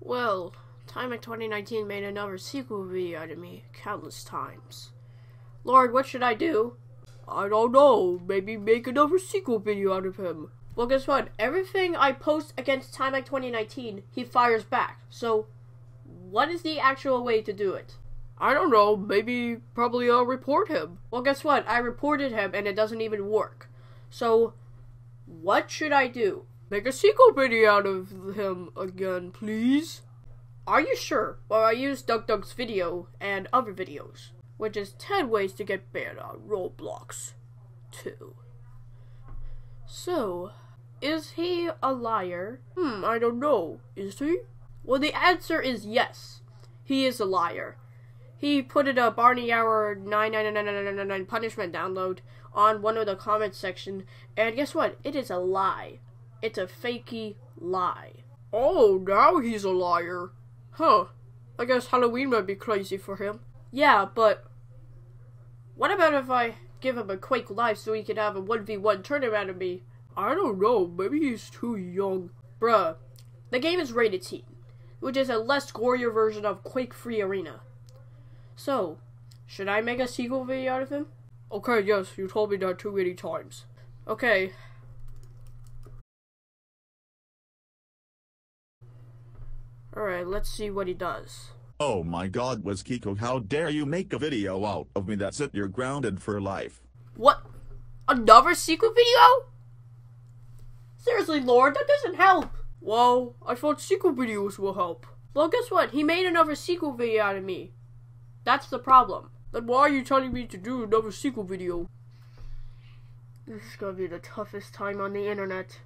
Well, Tymek 2019 made another sequel video out of me countless times. Lord, what should I do? I don't know. Maybe make another sequel video out of him. Well, guess what? Everything I post against Tymek 2019, he fires back. So, what is the actual way to do it? I don't know. Maybe probably I'll report him. Well, guess what? I reported him and it doesn't even work. So, what should I do? Make a sequel video out of him again, please. Are you sure? Well, I used DuckDuck's video and other videos, which is 10 ways to get banned on Roblox 2. So, is he a liar? Hmm, I don't know. Is he? Well, the answer is yes. He is a liar. He put a Barney Error 99999 punishment download on one of the comments section, and guess what? It is a lie. It's a fakey lie. Oh, now he's a liar. Huh. I guess Halloween might be crazy for him. Yeah, but what about if I give him a Quake Live so he can have a 1v1 tournament of me? I don't know. Maybe he's too young. Bruh, the game is rated T, which is a less gorier version of Quake III Arena. So, should I make a sequel video out of him? Okay, yes, you told me that too many times. Okay. Alright, let's see what he does. Oh my god, was Kiko, how dare you make a video out of me that's it, you're grounded for life. What? Another sequel video? Seriously, Lord, that doesn't help. Well, I thought sequel videos will help. Well, guess what? He made another sequel video out of me. That's the problem. Then why are you telling me to do another sequel video? This is gonna be the toughest time on the internet.